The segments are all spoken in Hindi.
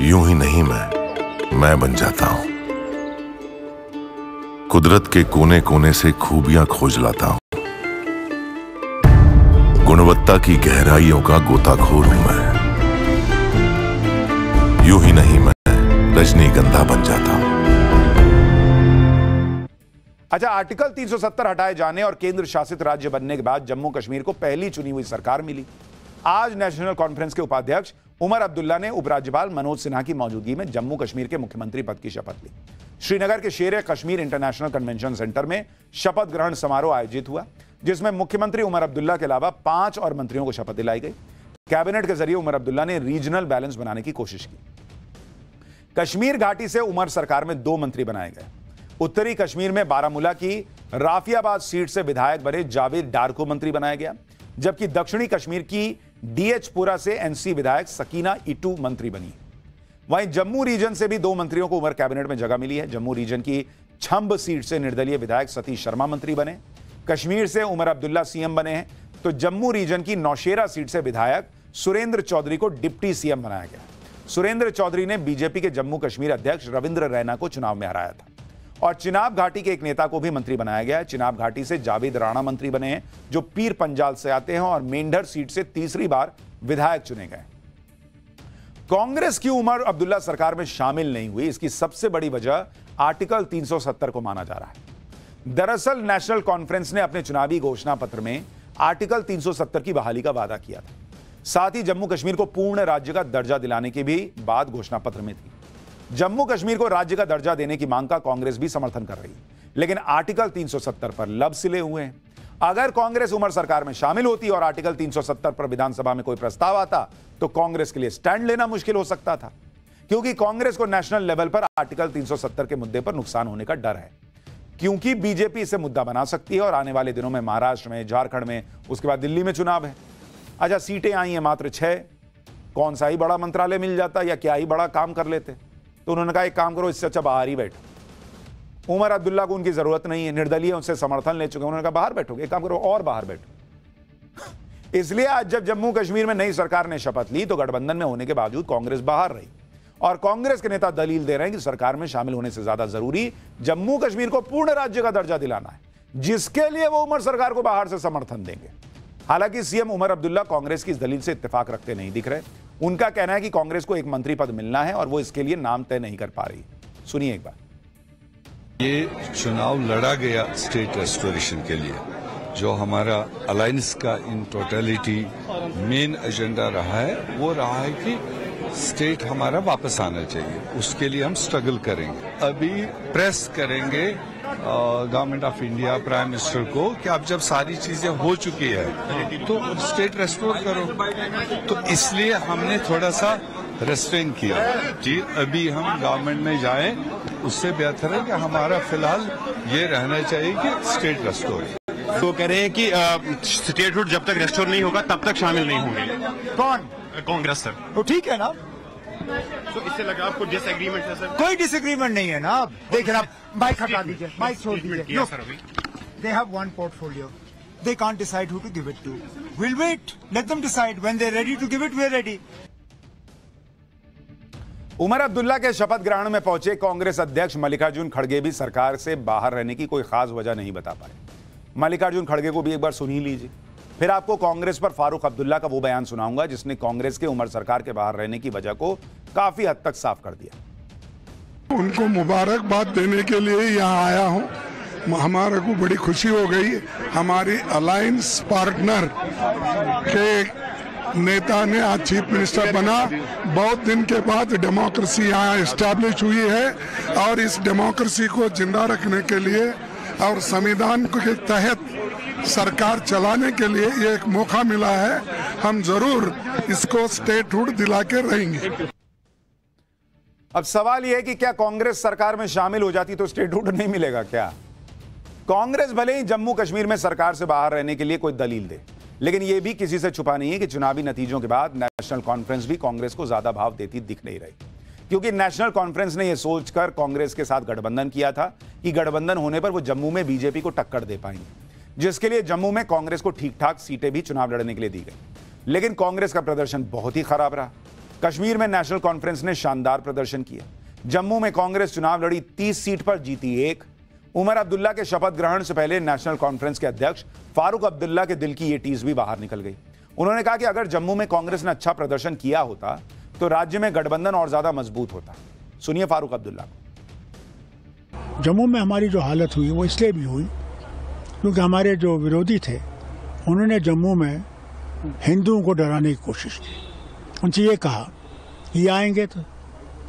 यूँ ही नहीं मैं मैं बन जाता हूँ। कुदरत के कोने कोने से खूबियाँ खोज लाता हूँ। गुणवत्ता की गहराइयों का गोताखोर हूँ मैं। यूँ ही नहीं मैं, रजनीगंधा बन जाता हूँ। अच्छा आर्टिकल 370 हटाए जाने और केंद्र शासित राज्य बनने के बाद जम्मू कश्मीर को पहली चुनी हुई सरकार मिली। आज नेशनल कॉन्फ्रेंस के उपाध्यक्ष उमर अब्दुल्ला ने उपराज्यपाल मनोज सिन्हा की मौजूदगी में जम्मू कश्मीर के मुख्यमंत्री पद की शपथ ली। श्रीनगर के शेर कश्मीर इंटरनेशनल कन्वेंशन सेंटर में शपथ ग्रहण समारोह आयोजित हुआ, जिसमें मुख्यमंत्री उमर अब्दुल्ला के अलावा पाँच और मंत्रियों को शपथ दिलाई गई। कैबिनेट के ज़रिए उमर अब्दुल्ला ने रीजनल बैलेंस बनाने की कोशिश की। कश्मीर घाटी से उमर सरकार में दो मंत्री बनाए गए। उत्तरी कश्मीर में बारामूला की राफियाबाद सीट से विधायक बने जावेद डार को मंत्री बनाया गया, जबकि दक्षिणी कश्मीर की डीएचपुरा से एनसी विधायक सकीना इटू मंत्री बनी। वहीं जम्मू रीजन से भी दो मंत्रियों को उमर कैबिनेट में जगह मिली है। जम्मू रीजन की छंब सीट से निर्दलीय विधायक सतीश शर्मा मंत्री बने। कश्मीर से उमर अब्दुल्ला सीएम बने हैं। तो जम्मू रीजन की नौशेरा सीट से विधायक सुरेंद्र चौधरी को डिप्टी सीएम बनाया गया। सुरेंद्र चौधरी ने बीजेपी के जम्मू कश्मीर अध्यक्ष रविंद्र रैना को चुनाव में हराया था। और चिनाब घाटी के एक नेता को भी मंत्री बनाया गया है। चिनाब घाटी से जावेद राणा मंत्री बने हैं, जो पीर पंजाल से आते हैं और मेंढर सीट से तीसरी बार विधायक चुने गए। कांग्रेस की उमर अब्दुल्ला सरकार में शामिल नहीं हुई। इसकी सबसे बड़ी वजह आर्टिकल 370 को माना जा रहा है। दरअसल नेशनल कॉन्फ्रेंस ने अपने चुनावी घोषणा पत्र में आर्टिकल 370 की बहाली का वादा किया था। साथ ही जम्मू कश्मीर को पूर्ण राज्य का दर्जा दिलाने की भी बात घोषणा पत्र में थी। जम्मू कश्मीर को राज्य का दर्जा देने की मांग का कांग्रेस भी समर्थन कर रही। लेकिन आर्टिकल 370 पर लब सिले हुए हैं। अगर कांग्रेस उमर सरकार में शामिल होती और आर्टिकल 370 पर विधानसभा में कोई प्रस्ताव आता तो कांग्रेस के लिए स्टैंड लेना मुश्किल हो सकता था। क्योंकि कांग्रेस को नेशनल लेवल पर आर्टिकल 370 के मुद्दे पर नुकसान होने का डर है। क्योंकि बीजेपी इसे मुद्दा बना सकती है और आने वाले दिनों में महाराष्ट्र में, झारखंड में, उसके बाद दिल्ली में चुनाव है। अच्छा सीटें आई हैं मात्र छह। कौन सा ही बड़ा मंत्रालय मिल जाता या क्या ही बड़ा काम कर लेते? तो उन्होंने कहा, एक काम करो, इससे अच्छा बाहर ही बैठो। उमर अब्दुल्ला को उनकी ज़रूरत नहीं है, निर्दलीय उनसे समर्थन ले चुके उन्होंने कहा, बाहर बैठोगे? एक काम करो, और बाहर बैठो। इसलिए आज जब जम्मू कश्मीर में नई सरकार ने शपथ ली तो गठबंधन में होने के बावजूद कांग्रेस बाहर रही। और कांग्रेस के नेता दलील दे रहे हैं कि सरकार में शामिल होने से ज़्यादा ज़रूरी जम्मू कश्मीर को पूर्ण राज्य का दर्जा दिलाना है, जिसके लिए वो उमर सरकार को बाहर से समर्थन देंगे। हालाँकि सीएम उमर अब्दुल्ला कांग्रेस की इस दलील से इत्तेफाक रखते नहीं दिख रहे। उनका कहना है कि कांग्रेस को एक मंत्री पद मिलना है और वो इसके लिए नाम तय नहीं कर पा रही। सुनिए एक बार। ये चुनाव लड़ा गया स्टेट रेस्टोरेशन के लिए, जो हमारा अलायंस का इन टोटलिटी मेन एजेंडा रहा है, वो रहा है कि स्टेट हमारा वापस आना चाहिए। उसके लिए हम स्ट्रगल करेंगे। अभी प्रेस करेंगे government of India prime minister को कि अब जब सारी चीज़ें हो चुकी है तो स्टेट रेस्टोर करो। तो इसलिए हमने थोड़ा सा रेस्ट्रेन किया। जी अभी हम गवर्नमेंट में जाएँ उससे बेहतर है कि हमारा फ़िलहाल ये रहना चाहिए कि स्टेट रेस्टोर तो कह रहे हैं कि स्टेट रूट जब तक रेस्टोर नहीं होगा तब तक शामिल नहीं होंगे। कौन? कांग्रेस सर। तो ठीक है ना? तो इससे लगा आपको डिसएग्रीमेंट है सर कोई डिसएग्रीमेंट नहीं है ना आप देखिए ना माइक हटा दीजिए माइक छोड़ दीजिए किया Look, सर अभी they can't decide who to give it to. We'll wait. Let them decide. When they're ready to give it, we're ready. Omar Abdullah के शपथ ग्रहण में पहुँचे कांग्रेस अध्यक्ष मल्लिकार्जुन खड़गे भी सरकार से बाहर रहने की कोई खास वजह नहीं बता पाए मल्लिकार्जुन खड़गे को भी एक बार सुन ही लीजिए फिर आपको कांग्रेस पर फारूक अब्दुल्ला का वो बयान सुनाऊँगा, जिसने कांग्रेस के उमर सरकार के बाहर रहने की वजह को काफ़ी हद तक साफ़ कर दिया। उनको मुबारकबाद देने के लिए यहाँ आया हूँ। हमारे को बड़ी खुशी हो गई। हमारी अलायंस पार्टनर के नेता ने आज चीफ मिनिस्टर बना। बहुत दिन के बाद डेमोक्रेसी यहाँ एस्टैब्लिश हुई है और इस डेमोक्रेसी को ज़िंदा रखने के लिए और संविधान के तहत सरकार चलाने के लिए ये एक मौका मिला है। हम ज़रूर इसको स्टेटहुड दिला के रहेंगे। अब सवाल यह है कि क्या कांग्रेस सरकार में शामिल हो जाती तो स्टेटहुड नहीं मिलेगा क्या? कांग्रेस भले ही जम्मू कश्मीर में सरकार से बाहर रहने के लिए कोई दलील दे, लेकिन यह भी किसी से छुपा नहीं है कि चुनावी नतीजों के बाद नेशनल कॉन्फ्रेंस भी कांग्रेस को ज़्यादा भाव देती दिख नहीं रही। क्योंकि नेशनल कॉन्फ्रेंस ने यह सोचकर कांग्रेस के साथ गठबंधन किया था कि गठबंधन होने पर वो जम्मू में बीजेपी को टक्कर दे पाएँगे। जिसके लिए जम्मू में कांग्रेस को ठीक ठाक सीटें भी चुनाव लड़ने के लिए दी गई। लेकिन कांग्रेस का प्रदर्शन बहुत ही खराब रहा। कश्मीर में नेशनल कॉन्फ्रेंस ने शानदार प्रदर्शन किया जम्मू में कांग्रेस चुनाव लड़ी 30 सीट पर जीती एक। उमर अब्दुल्ला के शपथ ग्रहण से पहले नेशनल कॉन्फ्रेंस के अध्यक्ष फारूक अब्दुल्ला के दिल की ये टीज भी बाहर निकल गई। उन्होंने कहा कि अगर जम्मू में कांग्रेस ने अच्छा प्रदर्शन किया होता तो राज्य में गठबंधन और ज़्यादा मज़बूत होता। सुनिए फारूक अब्दुल्ला को। जम्मू में हमारी जो हालत हुई, वो इसलिए भी हुई क्योंकि हमारे जो विरोधी थे, उन्होंने जम्मू में हिंदुओं को डराने की कोशिश की। उनसे ये कहा, ये आएँगे तो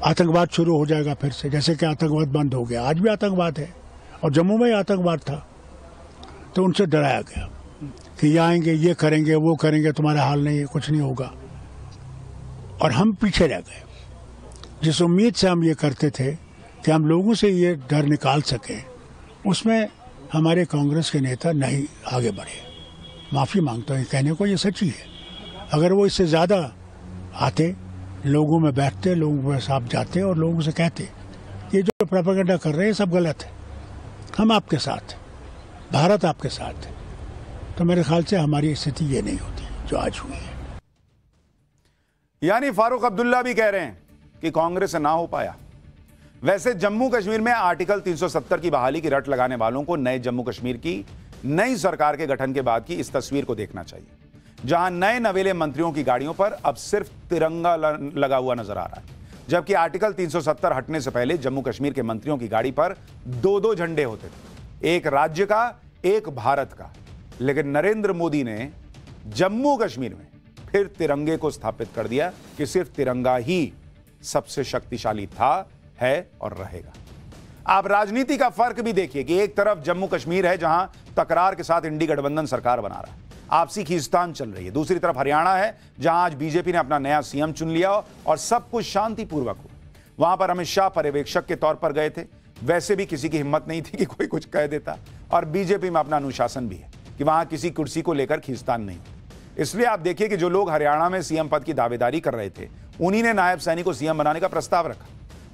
आतंकवाद शुरू हो जाएगा फिर से, जैसे कि आतंकवाद बंद हो गया। आज भी आतंकवाद है, और जम्मू में आतंकवाद था। तो उनसे डराया गया कि ये आएँगे, ये करेंगे, वो करेंगे, तुम्हारा हाल नहीं है, कुछ नहीं होगा। और हम पीछे रह गए। जिस उम्मीद से हम ये करते थे कि हम लोगों से ये डर निकाल सकें, उसमें हमारे कांग्रेस के नेता नहीं आगे बढ़े। माफ़ी माँगता हूँ कहने को ये सच्ची है। अगर वो इससे ज़्यादा आते, लोगों में बैठते, लोगों के साथ जाते और लोगों से कहते, ये जो प्रोपेगेंडा कर रहे हैं सब गलत है। हम आपके साथ भारत आपके साथ है। तो मेरे ख्याल से हमारी स्थिति ये नहीं होती जो आज हुई है। यानी फारूक अब्दुल्ला भी कह रहे हैं कि कांग्रेस ना हो पाया। वैसे जम्मू कश्मीर में आर्टिकल 370 की बहाली की रट लगाने वालों को नए जम्मू कश्मीर की, नई सरकार के गठन के बाद की इस तस्वीर को देखना चाहिए, जहाँ नए नवेले मंत्रियों की गाड़ियों पर अब सिर्फ़ तिरंगा लगा हुआ नज़र आ रहा है। जबकि आर्टिकल 370 हटने से पहले जम्मू कश्मीर के मंत्रियों की गाड़ी पर दो दो झंडे होते थे, एक राज्य का, एक भारत का। लेकिन नरेंद्र मोदी ने जम्मू कश्मीर में फिर तिरंगे को स्थापित कर दिया कि सिर्फ़ तिरंगा ही सबसे शक्तिशाली था है और रहेगा। आप राजनीति का फ़र्क भी देखिए कि एक तरफ़ जम्मू कश्मीर है जहाँ तकरार के साथ इंडी गठबंधन सरकार बना रहा है। आपसी खींचतान चल रही है। दूसरी तरफ़ हरियाणा है, जहाँ आज बीजेपी ने अपना नया सीएम चुन लिया और सब कुछ शांतिपूर्वक हो वहाँ पर अमित शाह पर्यवेक्षक के तौर पर गए थे। वैसे भी किसी की हिम्मत नहीं थी कि कोई कुछ कह देता। और बीजेपी में अपना अनुशासन भी है कि वहाँ किसी कुर्सी को लेकर खींचतान नहीं इसलिए आप देखिए कि जो लोग हरियाणा में सीएम पद की दावेदारी कर रहे थे, उन्हीं ने नायब सैनी को सीएम बनाने का प्रस्ताव रखा।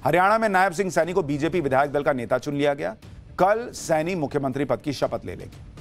हरियाणा में नायब सिंह सैनी को बीजेपी विधायक दल का नेता चुन लिया गया। कल सैनी मुख्यमंत्री पद की शपथ ले लेंगे।